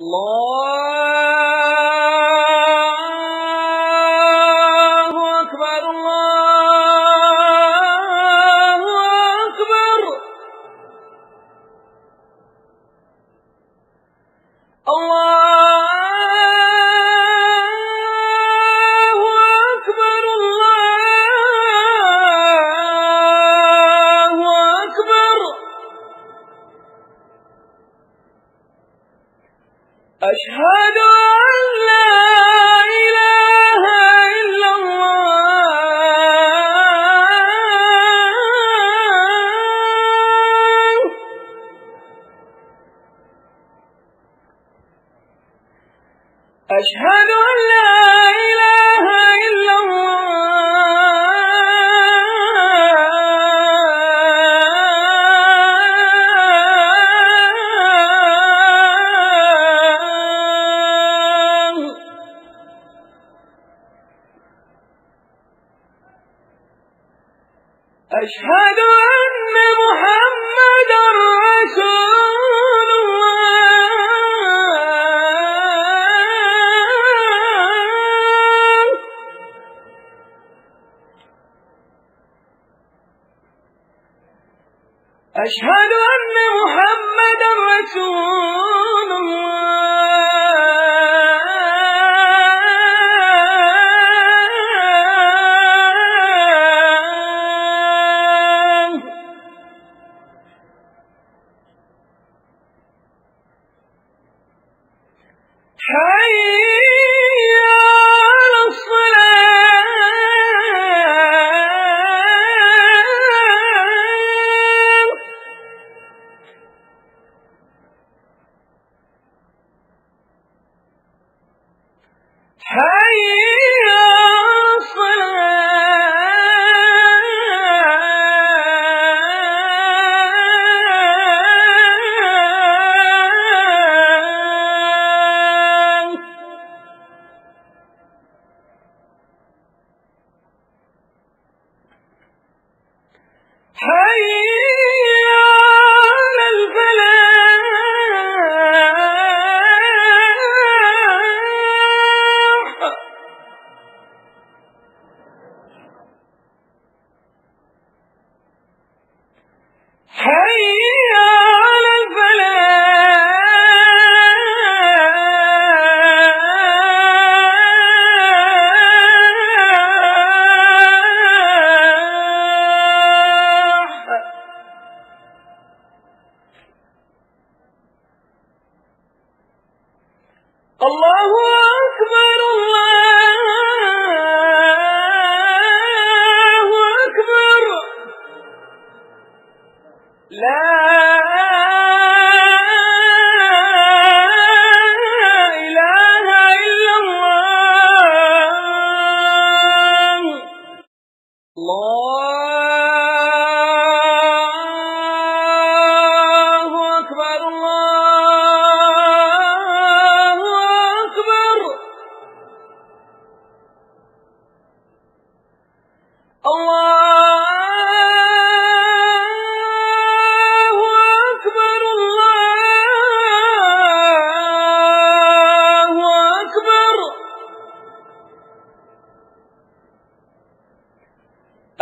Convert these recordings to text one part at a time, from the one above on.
الله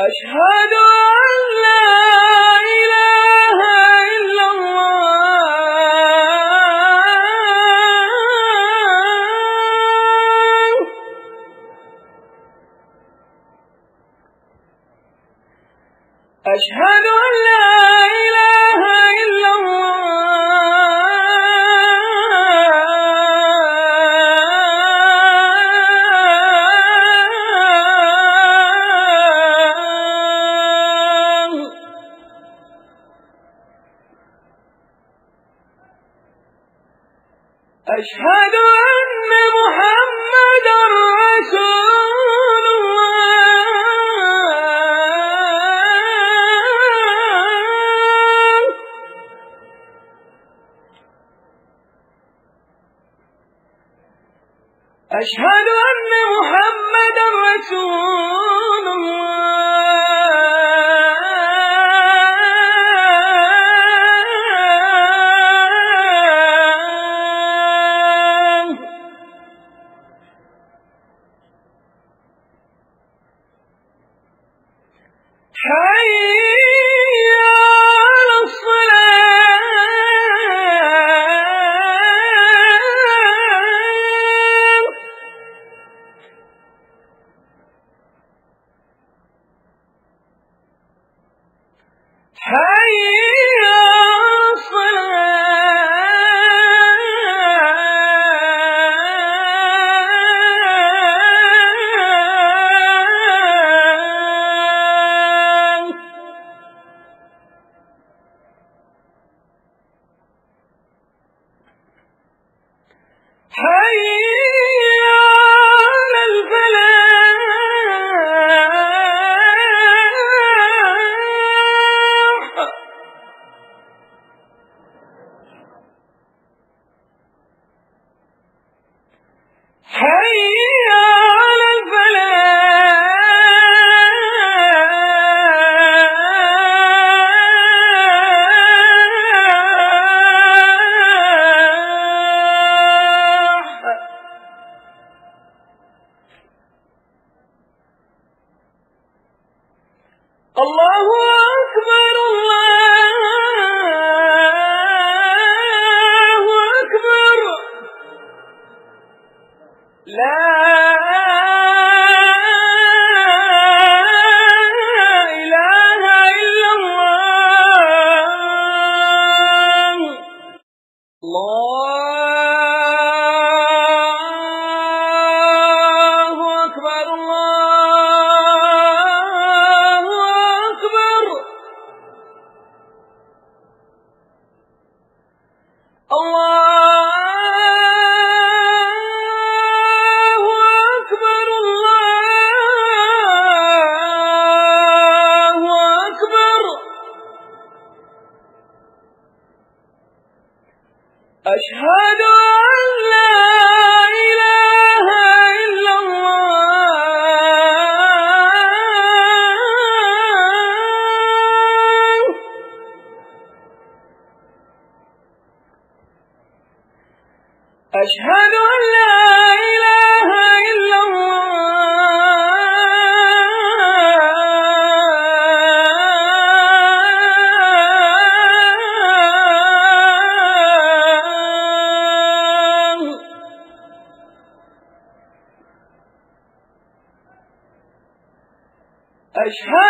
أشهد أن لا 可以 أشهد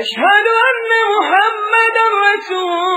أشهد أن محمدا رسول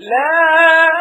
لا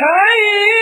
可以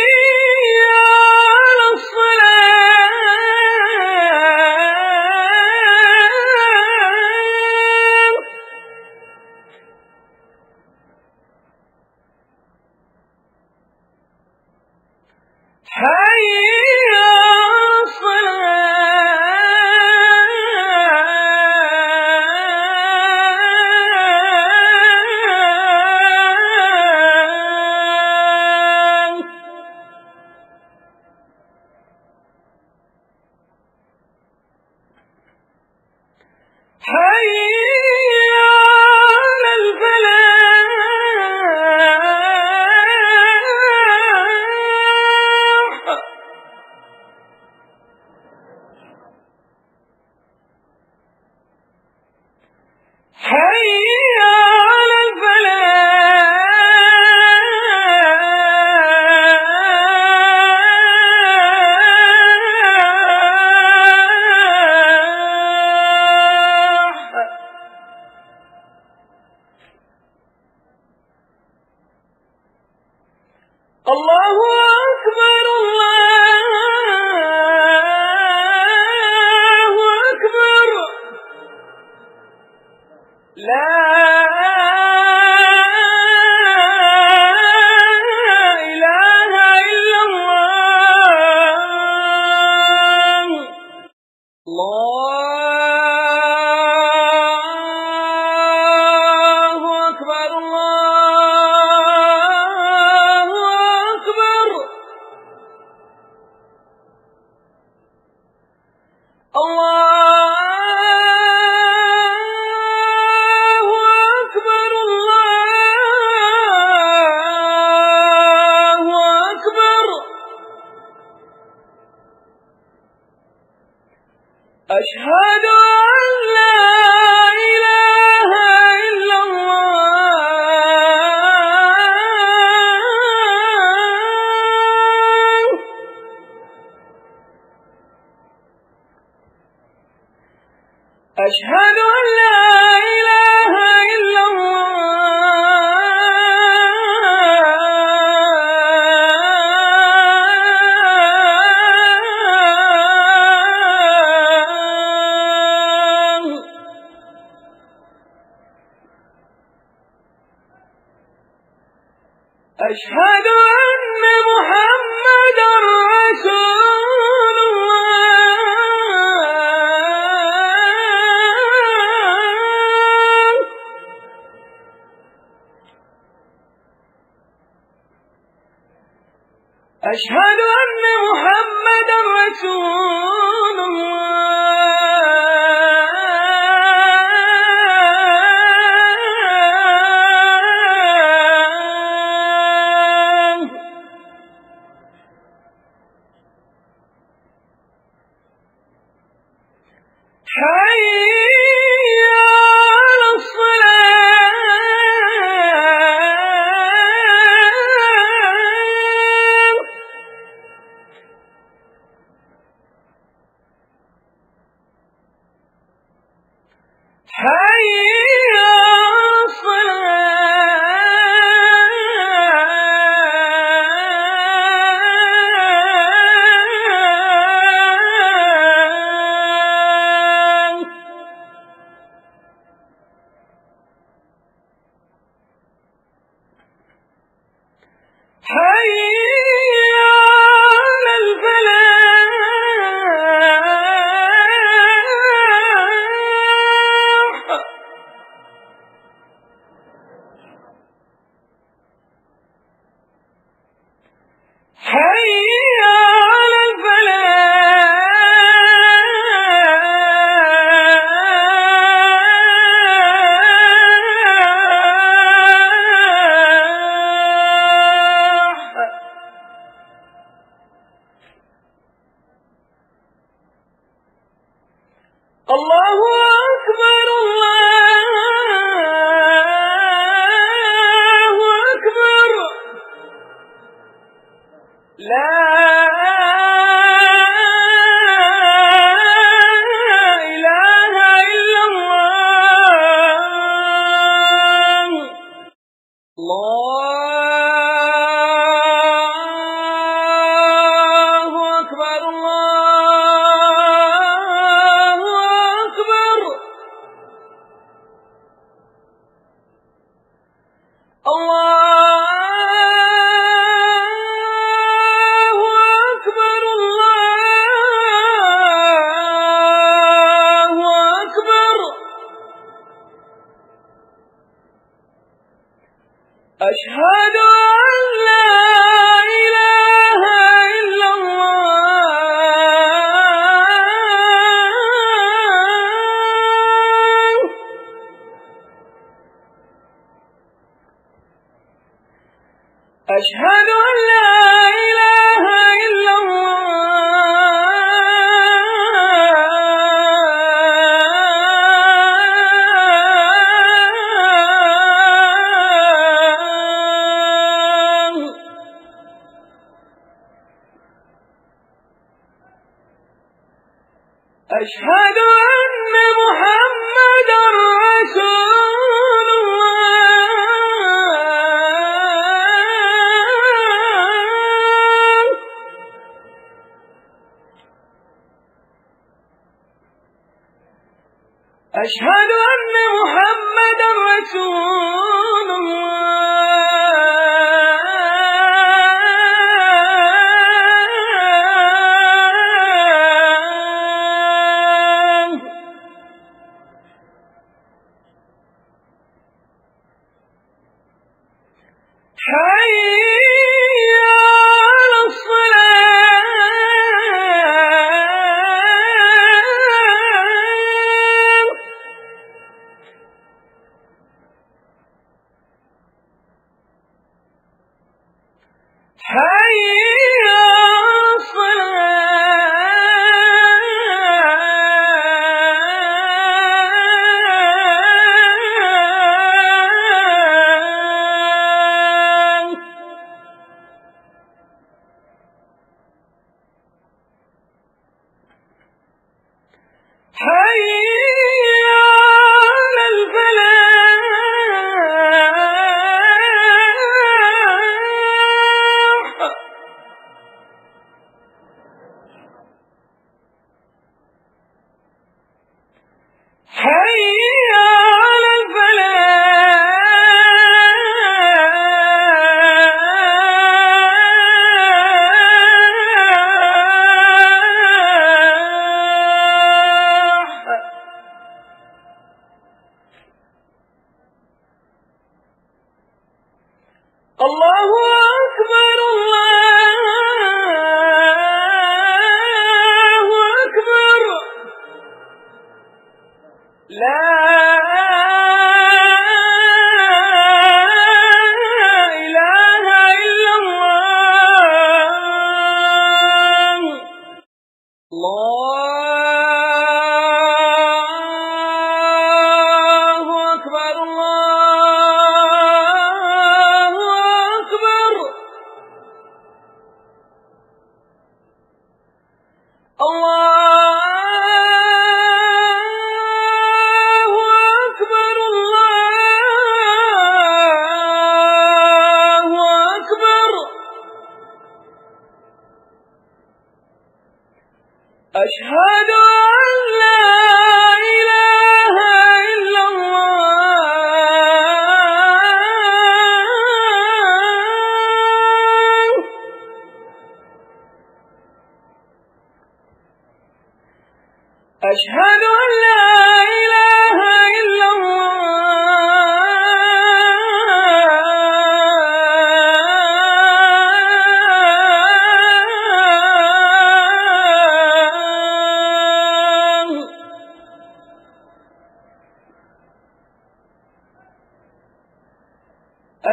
أشهد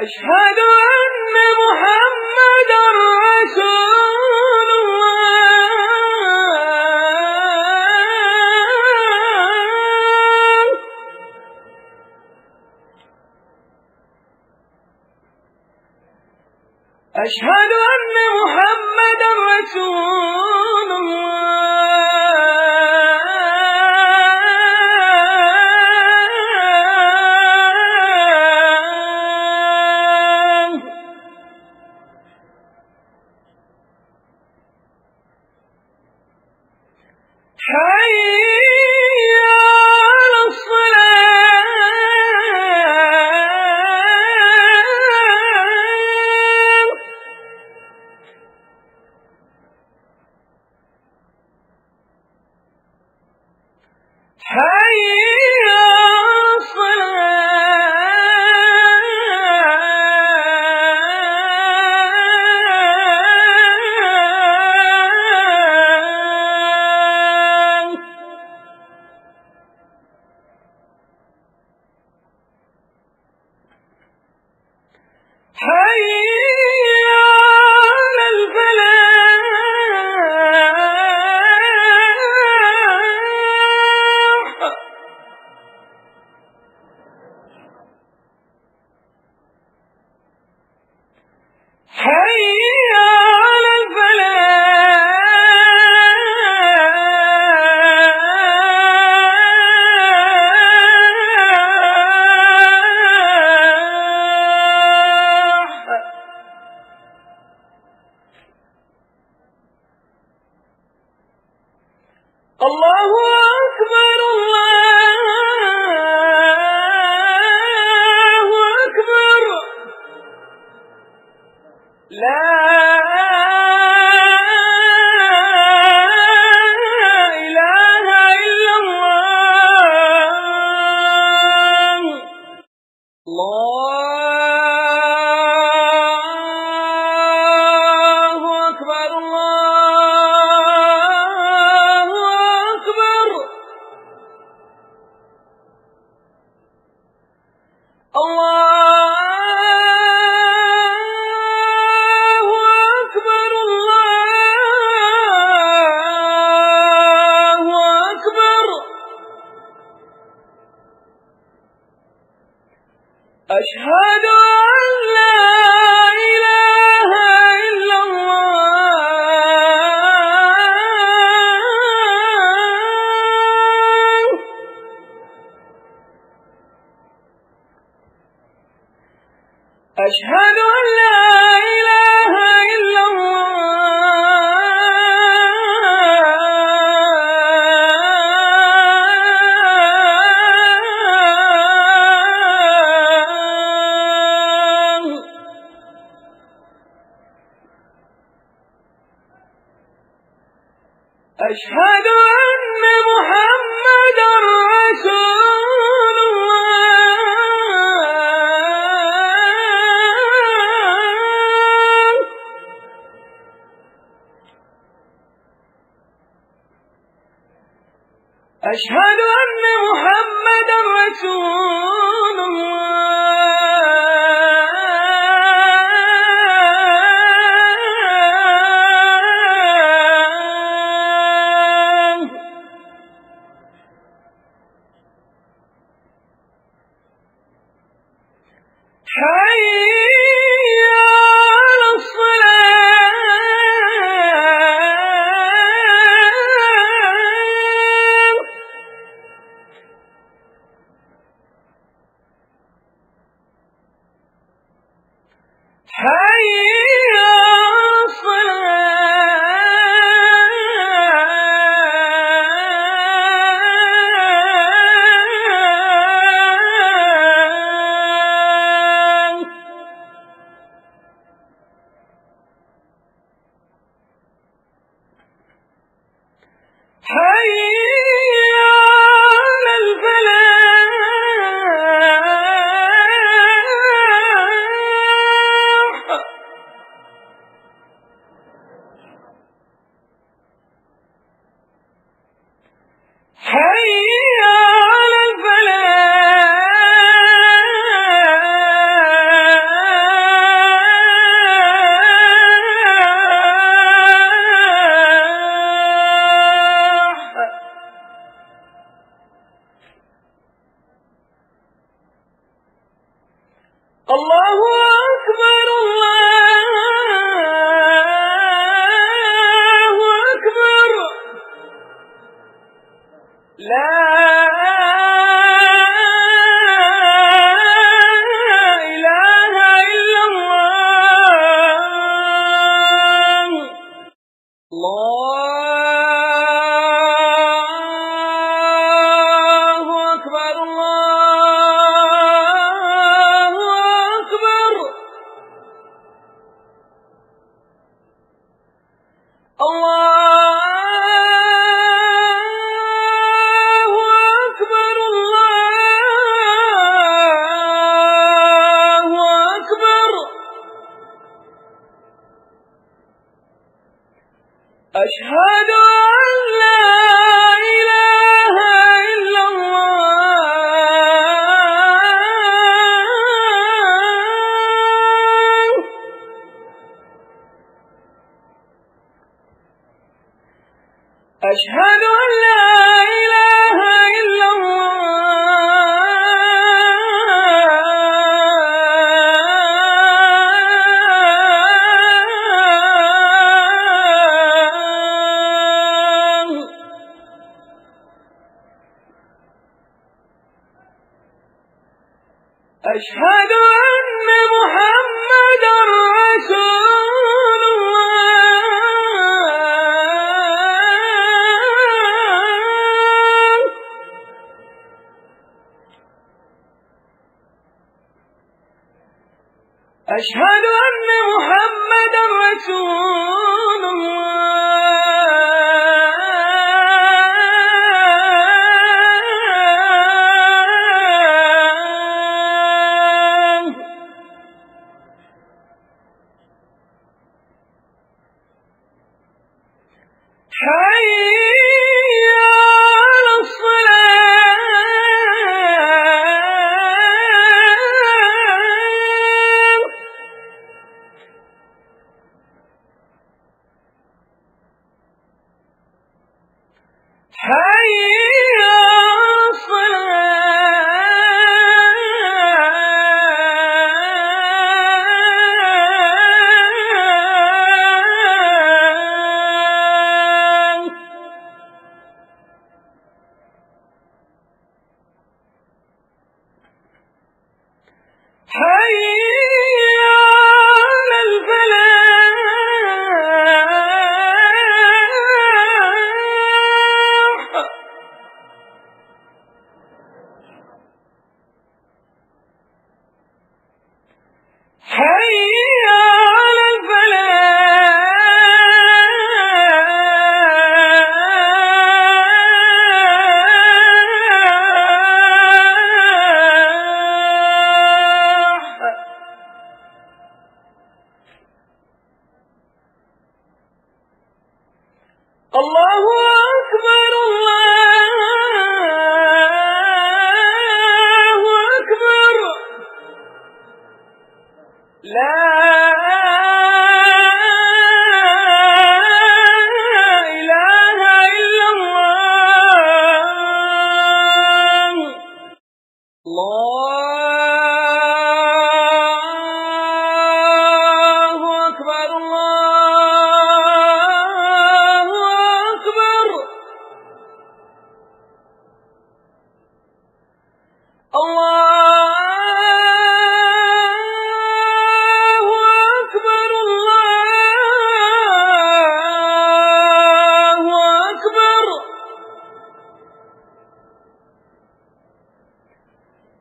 أشهد أن محمدا رسول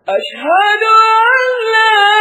أشهد أن لا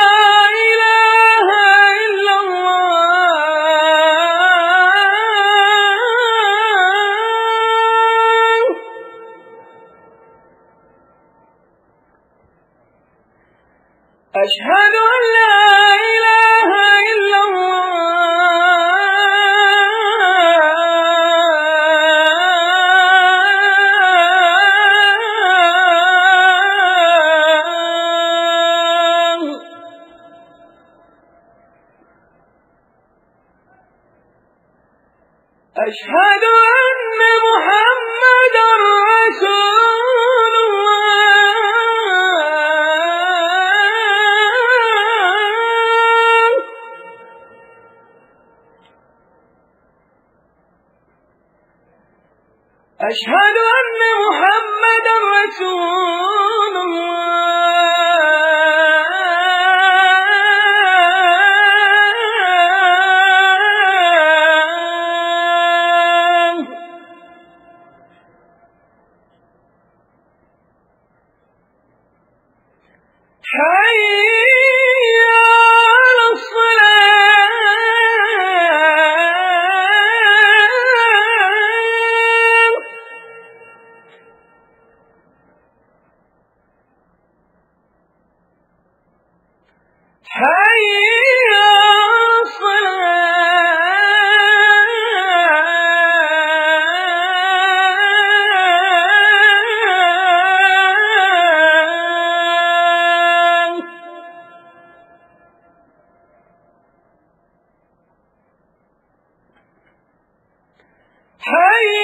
Hey!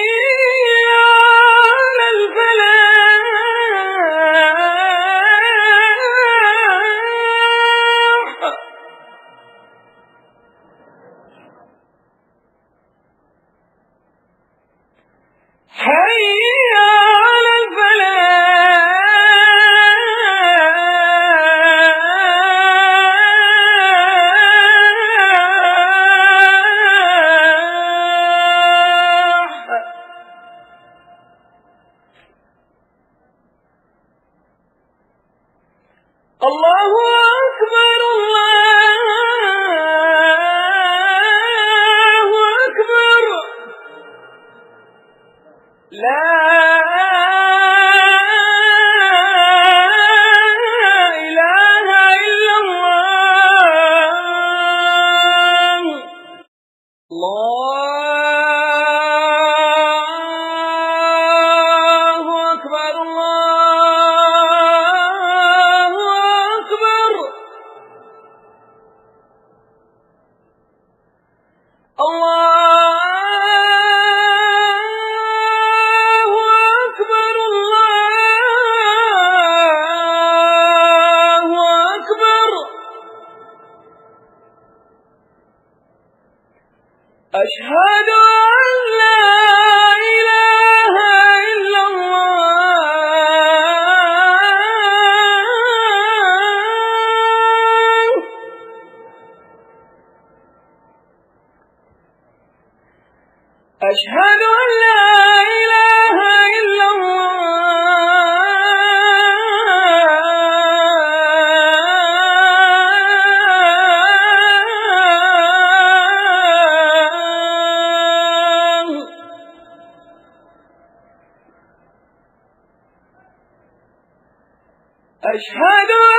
أشهد أن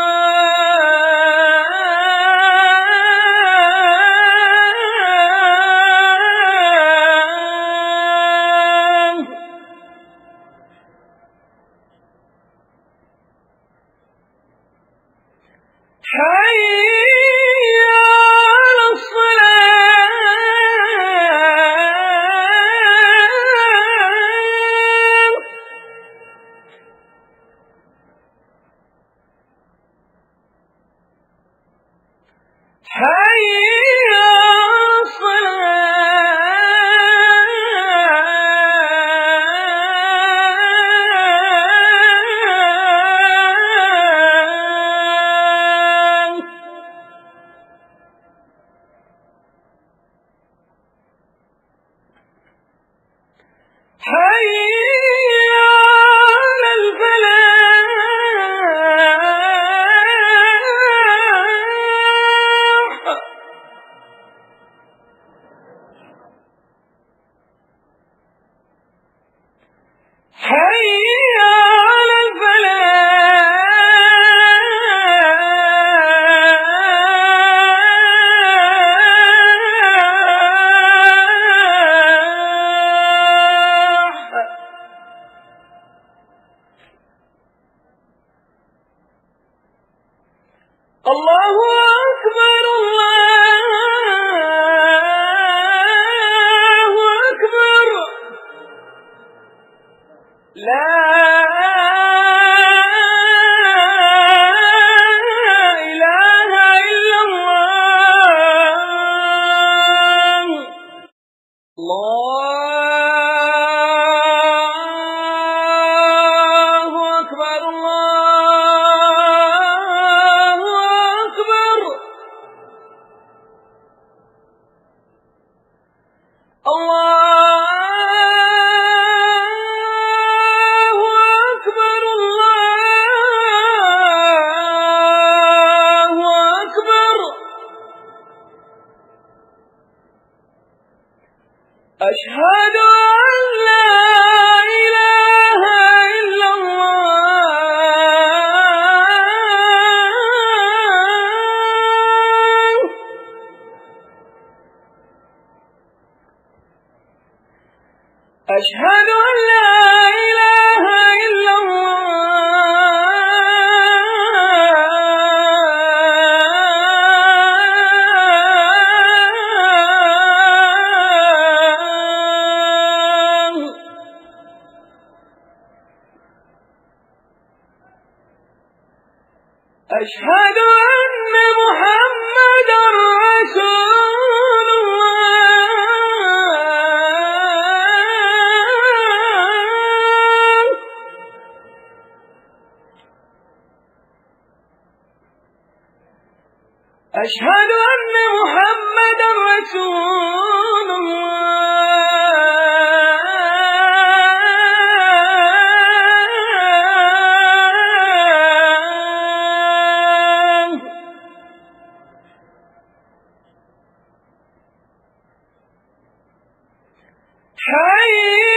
Hey!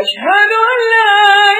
أشهد أن لا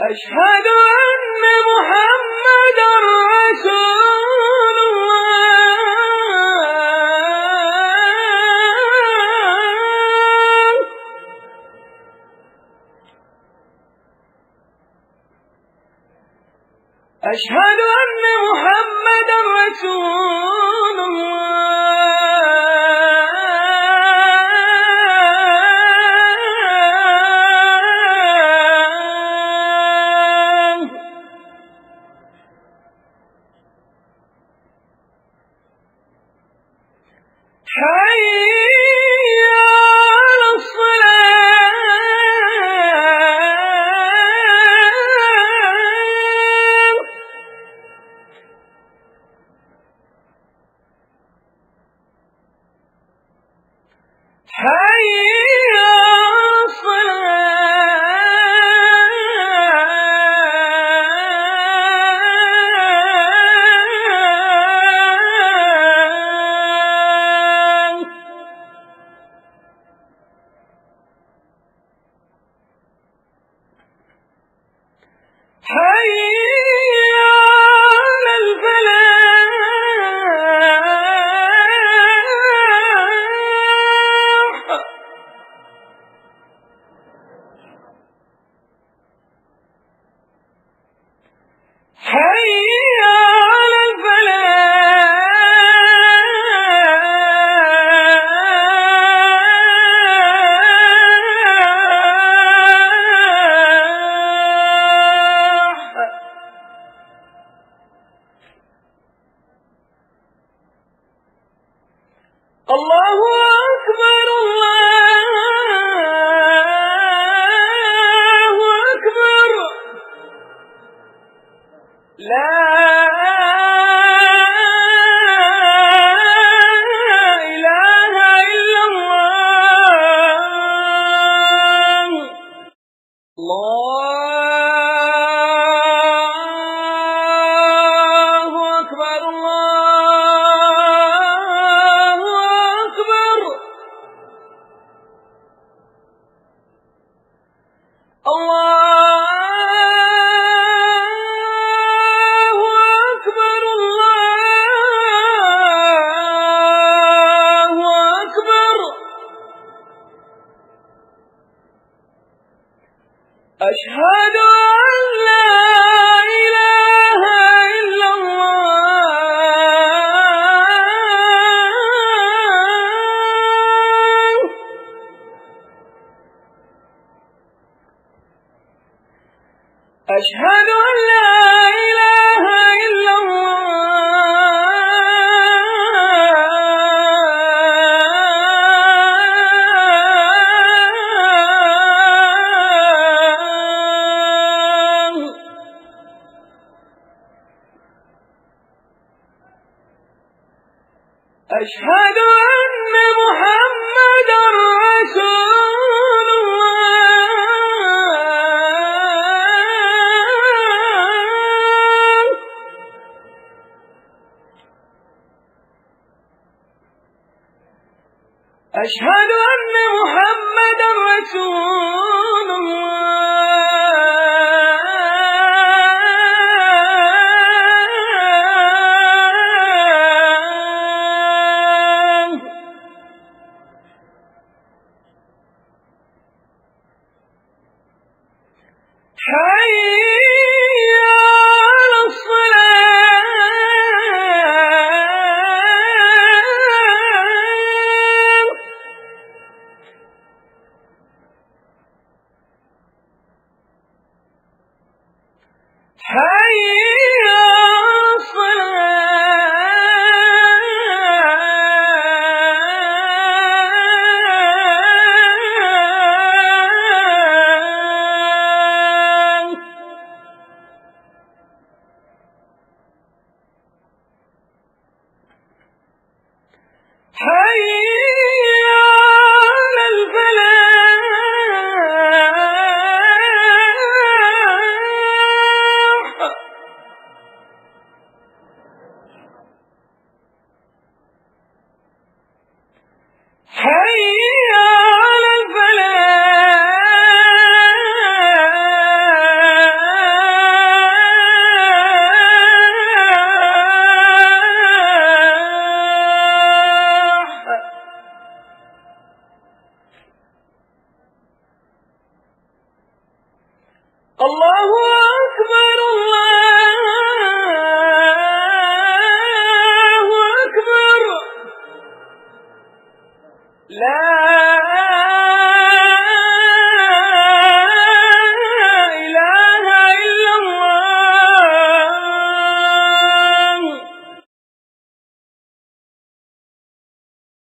أشهد أن محمد رسول الله